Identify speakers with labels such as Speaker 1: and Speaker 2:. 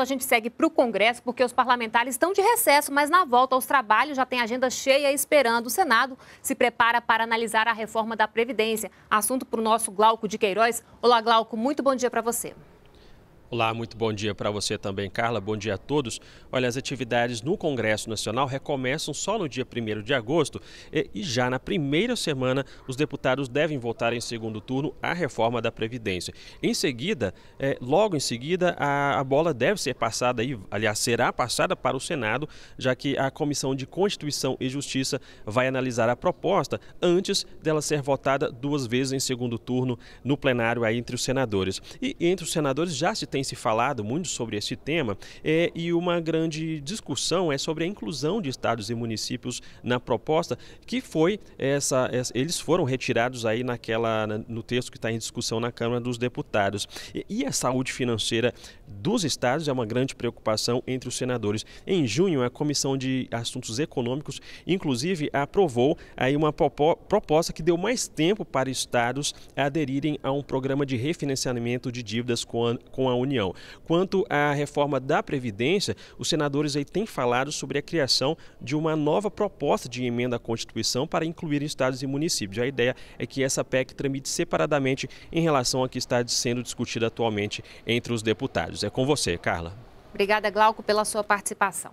Speaker 1: A gente segue para o Congresso porque os parlamentares estão de recesso, mas na volta aos trabalhos já tem agenda cheia esperando. O Senado se prepara para analisar a reforma da Previdência. Assunto para o nosso Glauco de Queiroz. Olá, Glauco, muito bom dia para você.
Speaker 2: Olá, muito bom dia para você também, Carla. Bom dia a todos. Olha, as atividades no Congresso Nacional recomeçam só no dia 1 de agosto e, já na primeira semana os deputados devem votar em segundo turno a reforma da Previdência. Em seguida, é, logo em seguida, a, a, bola deve ser passada, aí, aliás, será passada para o Senado, já que a Comissão de Constituição e Justiça vai analisar a proposta antes dela ser votada duas vezes em segundo turno no plenário aí entre os senadores. E entre os senadores já se tem tem se falado muito sobre esse tema é, e uma grande discussão é sobre a inclusão de estados e municípios na proposta, que foi essa, essa eles foram retirados aí naquela no texto que está em discussão na Câmara dos Deputados. E, e a saúde financeira dos estados é uma grande preocupação entre os senadores. Em junho, a Comissão de Assuntos Econômicos, inclusive, aprovou aí uma proposta que deu mais tempo para estados aderirem a um programa de refinanciamento de dívidas com a, com a União. Quanto à reforma da Previdência, os senadores aí têm falado sobre a criação de uma nova proposta de emenda à Constituição para incluir estados e municípios. A ideia é que essa PEC tramite separadamente em relação a que está sendo discutida atualmente entre os deputados. É com você, Carla.
Speaker 1: Obrigada, Glauco, pela sua participação.